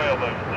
railroad.